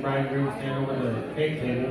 Brian Green's hand over the cake table.